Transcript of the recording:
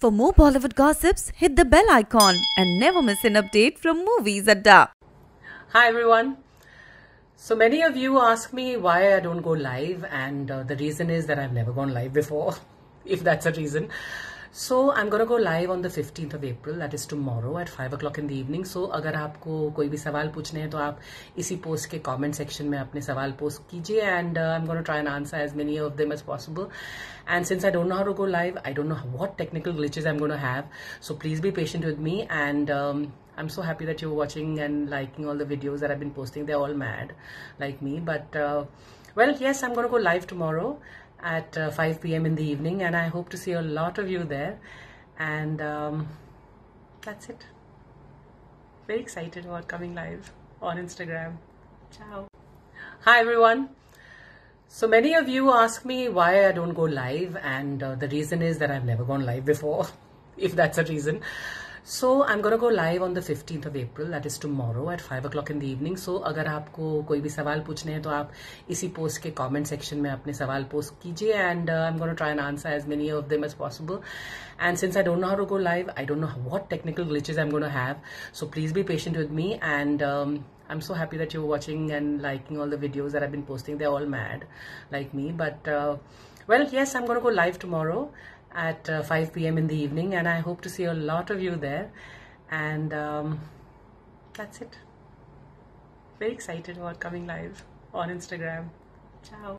For more Bollywood gossips, hit the bell icon and never miss an update from Moviez Adda. Hi everyone. So many of you ask me why I don't go live, and uh, the reason is that I've never gone live before, if that's a reason. So I am gonna go live on the fifteenth of April that is tomorrow at five o'clock in the evening so अगर आपको कोई भी सवाल पूछने हैं तो आप इसी पोस्ट के कॉमेंट सेक्शन में अपने सवाल पोस्ट कीजिए and I am gonna try and answer as many of them as possible and since I don't know how go live I don't know what technical glitches I am gonna have so please be patient with me and I am so happy that you watching and liking all the videos are are been posting they all mad like me but well yes I am gonna go live tomorrow at uh, 5 p.m. in the evening, and I hope to see a lot of you there. And um, that's it. Very excited about coming live on Instagram. Ciao. Hi, everyone. So many of you ask me why I don't go live, and uh, the reason is that I've never gone live before, if that's a reason. So I'm gonna go live on the 15th of April, that is tomorrow at 5 o'clock in the evening. So अगर आपको कोई भी सवाल पूछने हैं तो आप इसी पोस्ट के कमेंट सेक्शन में अपने सवाल पोस्ट कीजिए and I am gonna try and answer as many of them as possible and since I don't know how to go live I don't know what technical glitches I am gonna have so please be patient with me and I'm so happy that you're watching and liking all the videos that I've been posting. They're all mad, like me. But, uh, well, yes, I'm going to go live tomorrow at uh, 5 p.m. in the evening, and I hope to see a lot of you there. And um, that's it. Very excited about coming live on Instagram. Ciao.